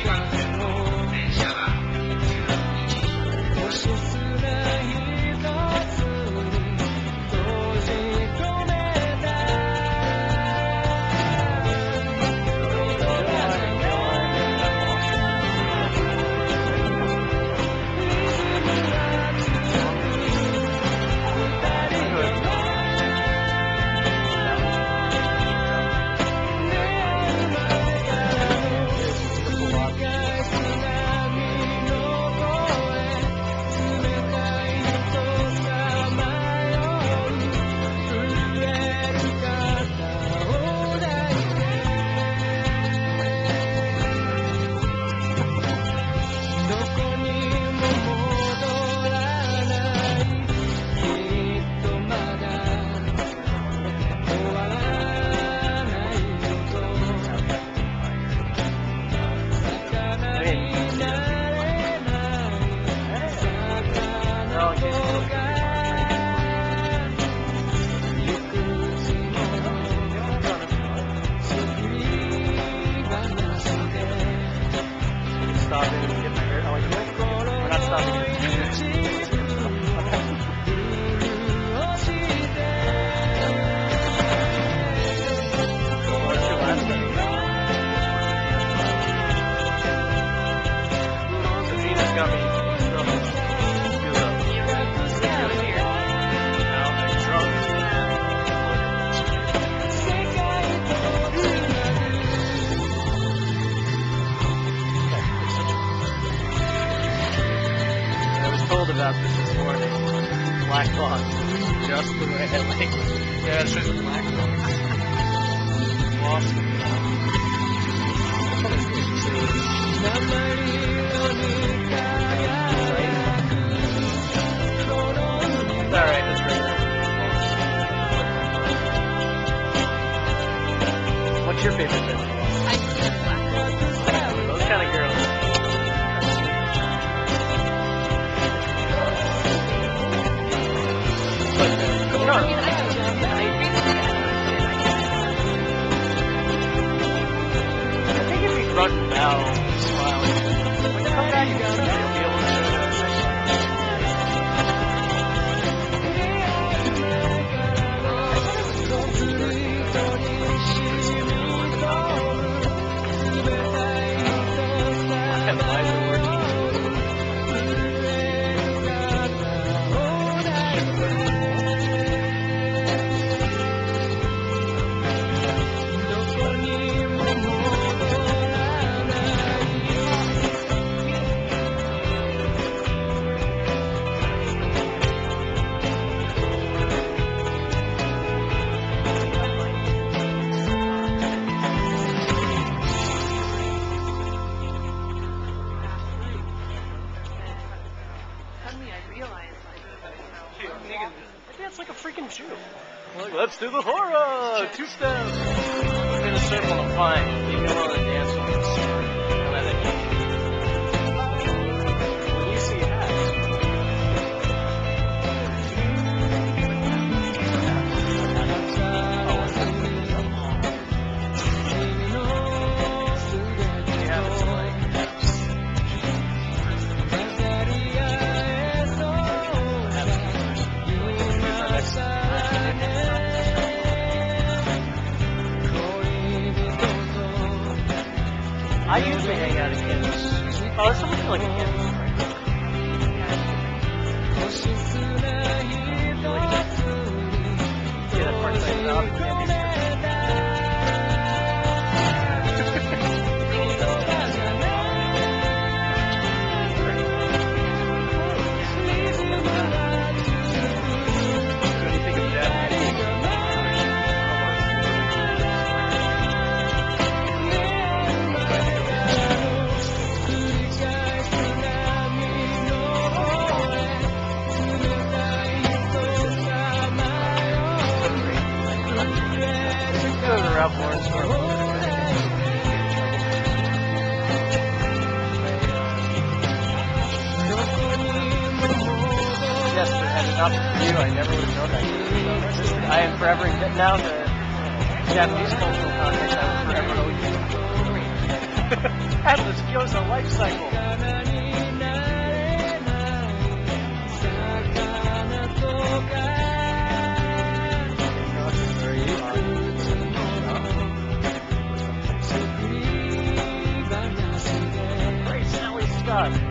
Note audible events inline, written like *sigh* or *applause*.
trust. About this this morning. Black box. Just the way I like it. Yeah, it's just a black box. It's alright. What's your favorite thing? Like let's do the horror! Two steps! Circle, with me. I usually hang out at campus. Oh, there's something like a right? Yeah, that part's like, no, the Ralph Lauren. Yes, but had it not for you, I never would have known that. I am forever in now the Japanese cultural context. I will forever owe you. *laughs* Atlas Gyoza life cycle. us.